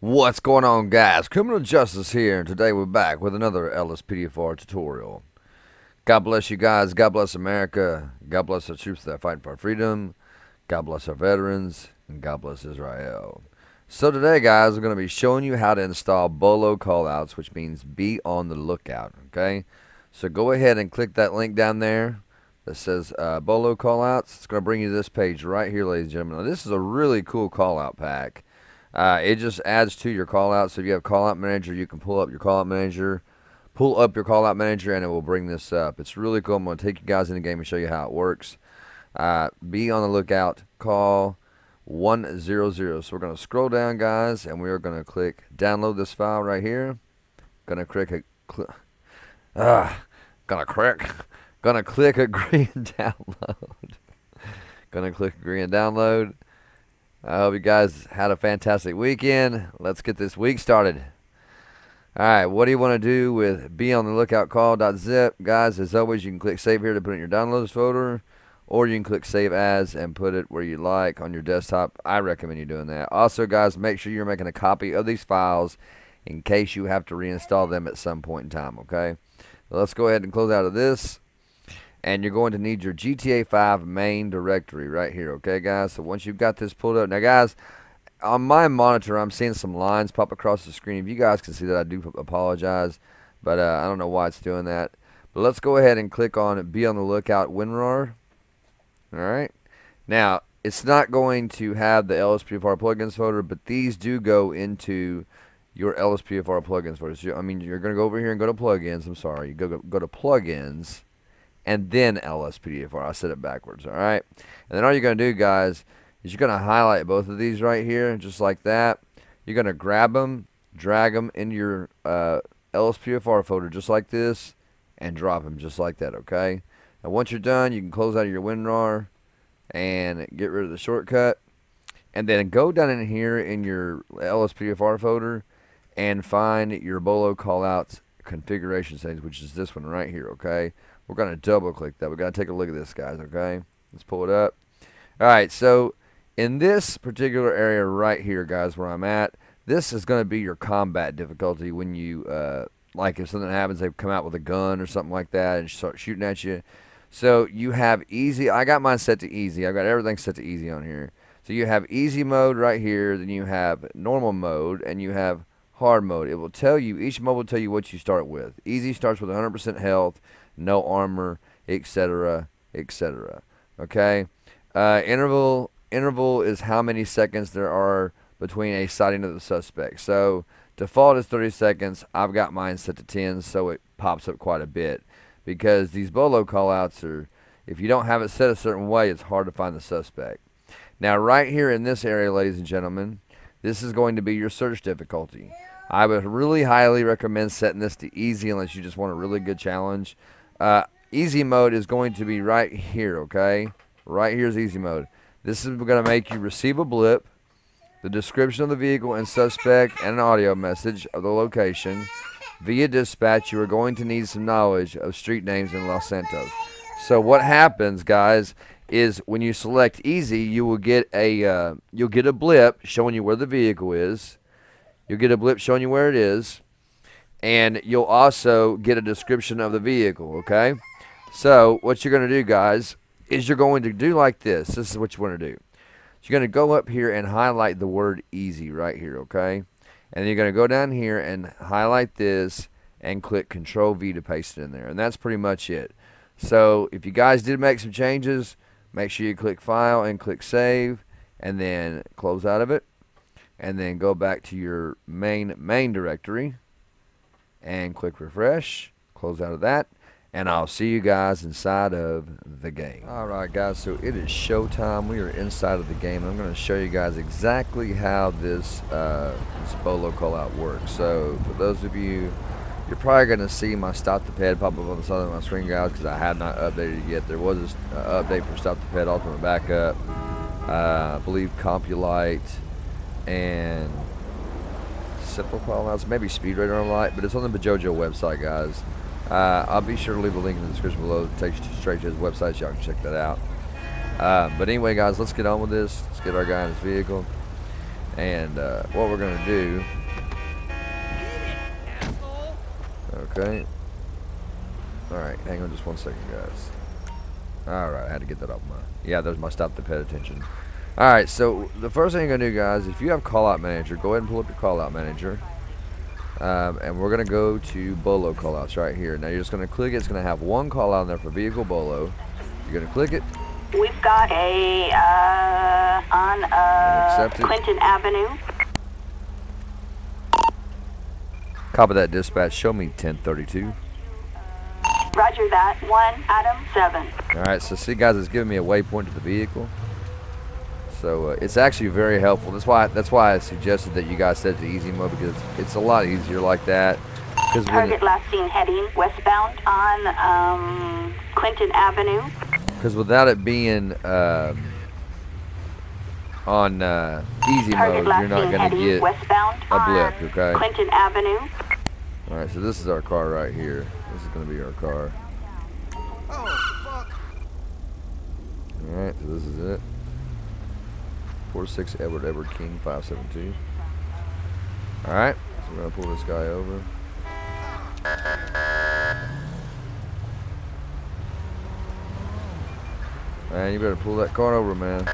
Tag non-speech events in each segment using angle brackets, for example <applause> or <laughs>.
What's going on guys? Criminal Justice here and today we're back with another LSPDFR tutorial. God bless you guys, God bless America, God bless the troops that fighting for our freedom, God bless our veterans, and God bless Israel. So today guys, we're going to be showing you how to install BOLO callouts, which means be on the lookout, okay? So go ahead and click that link down there that says uh, BOLO callouts. It's going to bring you this page right here, ladies and gentlemen. Now, this is a really cool callout pack. Uh, it just adds to your callout. So if you have callout manager, you can pull up your callout manager, pull up your callout manager, and it will bring this up. It's really cool. I'm going to take you guys in the game and show you how it works. Uh, be on the lookout. Call 100. So we're going to scroll down, guys, and we are going to click download this file right here. Going to click a cl ah, gonna click, gonna click agree <laughs> and download. gonna click agree and download. I hope you guys had a fantastic weekend. Let's get this week started. Alright, what do you want to do with be on the lookout call.zip? Guys, as always, you can click save here to put in your downloads folder, or you can click save as and put it where you like on your desktop. I recommend you doing that. Also, guys, make sure you're making a copy of these files in case you have to reinstall them at some point in time, okay? Let's go ahead and close out of this and you're going to need your GTA 5 main directory right here okay guys? So once you've got this pulled up now guys on my monitor I'm seeing some lines pop across the screen. If you guys can see that I do apologize but uh, I don't know why it's doing that. But let's go ahead and click on be on the lookout WinRAR alright now it's not going to have the LSPDFR plugins folder but these do go into your LSPDFR plugins folder. So, I mean you're going to go over here and go to plugins. I'm sorry. You go, go, go to plugins and then LSPDFR. I said it backwards, all right? And then all you're going to do, guys, is you're going to highlight both of these right here, just like that. You're going to grab them, drag them into your uh, LSPDFR folder just like this, and drop them just like that, okay? And once you're done, you can close out of your WinRAR and get rid of the shortcut. And then go down in here in your LSPDFR folder and find your BOLO callouts configuration settings, which is this one right here, okay? We're going to double click that. We've got to take a look at this, guys, okay? Let's pull it up. All right, so in this particular area right here, guys, where I'm at, this is going to be your combat difficulty when you, uh, like if something happens, they come out with a gun or something like that and start shooting at you. So you have easy. I got mine set to easy. I've got everything set to easy on here. So you have easy mode right here. Then you have normal mode, and you have hard mode. It will tell you each mode will tell you what you start with. Easy starts with 100% health no armor, etc., etc. Okay. Uh, interval interval is how many seconds there are between a sighting of the suspect. So default is 30 seconds. I've got mine set to 10, so it pops up quite a bit because these bolo callouts are. If you don't have it set a certain way, it's hard to find the suspect. Now, right here in this area, ladies and gentlemen, this is going to be your search difficulty. I would really highly recommend setting this to easy unless you just want a really good challenge. Uh, easy mode is going to be right here, okay? Right here is easy mode. This is going to make you receive a blip, the description of the vehicle and suspect, and an audio message of the location. Via dispatch, you are going to need some knowledge of street names in Los Santos. So what happens, guys, is when you select easy, you will get a uh, you'll get a blip showing you where the vehicle is. You'll get a blip showing you where it is and you'll also get a description of the vehicle, okay? So what you're going to do, guys, is you're going to do like this. This is what you want to do. You're going to go up here and highlight the word easy right here, okay? And you're going to go down here and highlight this and click Control V to paste it in there. And that's pretty much it. So if you guys did make some changes, make sure you click File and click Save and then close out of it. And then go back to your main main directory and click refresh close out of that and I'll see you guys inside of the game. Alright guys so it is showtime. We are inside of the game. I'm going to show you guys exactly how this uh, this bolo callout works. So for those of you you're probably going to see my StopThePed pop up on the side of my screen guys because I have not updated it yet there was an update for StopThePed ultimate backup uh, I believe Compulite and simple callouts, maybe Speed Radar Light, but it's on the Bejoijo website, guys. Uh, I'll be sure to leave a link in the description below. It takes you straight to his website, so y'all can check that out. Uh, but anyway, guys, let's get on with this. Let's get our guy in his vehicle. And uh, what we're going to do... Okay. Alright, hang on just one second, guys. Alright, I had to get that off my... Yeah, there's my stop to pay attention. Alright, so the first thing you're going to do, guys, if you have Callout Manager, go ahead and pull up your Callout Manager. Um, and we're going to go to Bolo callouts right here. Now you're just going to click it. It's going to have one callout in there for vehicle Bolo. You're going to click it. We've got a uh, on uh, Clinton Avenue. Copy that dispatch. Show me 1032. Roger that. One Adam seven. All right. So see, guys, it's giving me a waypoint to the vehicle. So uh, it's actually very helpful. That's why that's why I suggested that you guys set it to easy mode because it's a lot easier like that. Target last seen heading westbound on um, Clinton Avenue. Because without it being um, on uh, easy Target mode, you're not going to get westbound a blip, okay? Clinton Avenue. Alright, so this is our car right here. This is to be our car. Oh, Alright, so this is it. 46 Edward Edward King 572. Alright, so we're to pull this guy over. Man, you better pull that car over, man.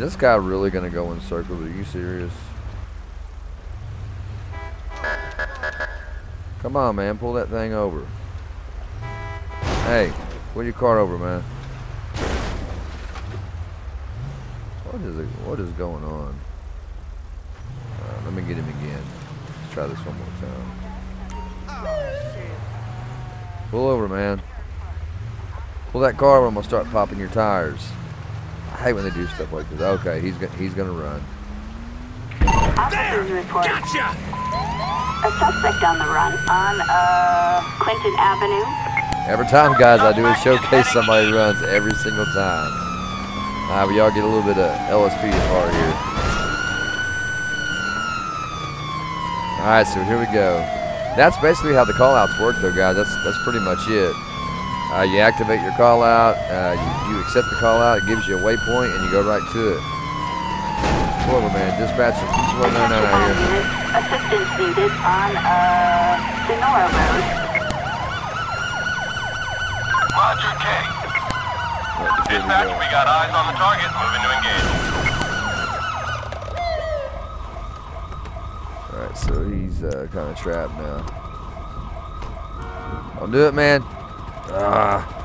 This guy really to go in circles? Are you serious? Come on, man. Pull that thing over. Hey, pull your car over, man. What is it? What is going on? Uh, let me get him again. Let's try this one more time. Pull over, man. Pull that car over. I'm gonna start popping your tires. I hate when they do stuff like this. Okay, he's gonna he's gonna run. Officers report. Gotcha. A suspect on the run on uh, Clinton Avenue. Every time, guys, I do a showcase, somebody runs every single time. Alright, we all get a little bit of LSP far here. Alright, so here we go. That's basically how the callouts work though, guys. That's that's pretty much it. Uh, you activate your callout, uh, you, you accept the callout, it gives you a waypoint, and you go right to it. Pull over, man. Dispatcher, slow down out here. Assistance needed on uh, Senora Road. Roger K. Dispatch, we got eyes on the target. Moving to engage. Alright, so he's uh, kind of trapped now. Don't do it, man. Ah.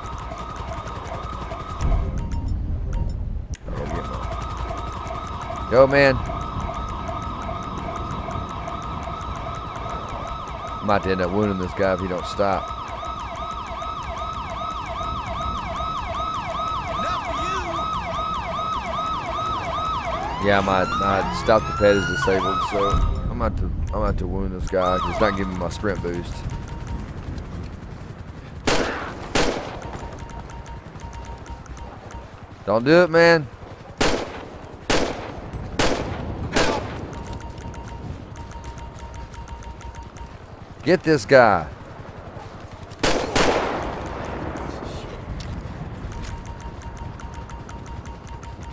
Go, man. Might end up wounding this guy if he don't stop. Yeah, my, my StopThePed is disabled, so I'm about to I'm about to wound this guy it's not giving me my sprint boost. Don't do it, man. Get this guy.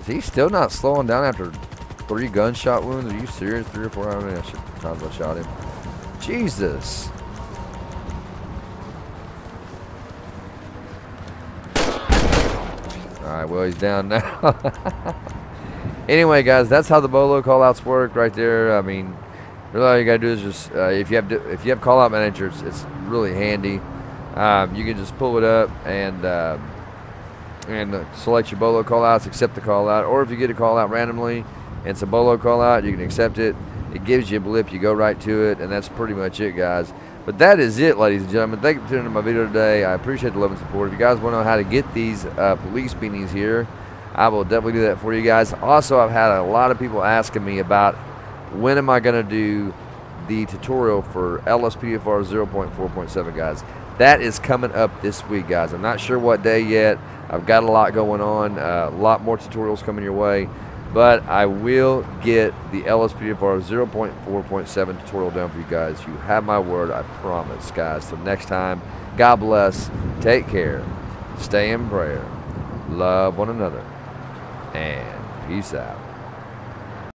Is he still not slowing down after three gunshot wounds? Are you serious? Three or four? I mean, I should, shot him. Jesus. Alright, well, he's down now. <laughs> anyway, guys, that's how the Bolo callouts work right there. I mean, really all you gotta do is just, uh, if you have if you have callout manager, it's, it's really handy. Um, you can just pull it up and... Uh, and select your bolo callouts, accept the callout, or if you get a callout randomly and it's a bolo callout, you can accept it. It gives you a blip, you go right to it, and that's pretty much it, guys. But that is it, ladies and gentlemen. Thank you for tuning in to my video today. I appreciate the love and support. If you guys want to know how to get these uh, police beanies here, I will definitely do that for you guys. Also, I've had a lot of people asking me about when am I going to do the tutorial for LSPDFR 0.4.7, guys. That is coming up this week, guys. I'm not sure what day yet. I've got a lot going on, uh, a lot more tutorials coming your way, but I will get the LSPDFR 0.4.7 tutorial done for you guys. You have my word, I promise, guys. So next time, God bless, take care, stay in prayer, love one another. and peace out.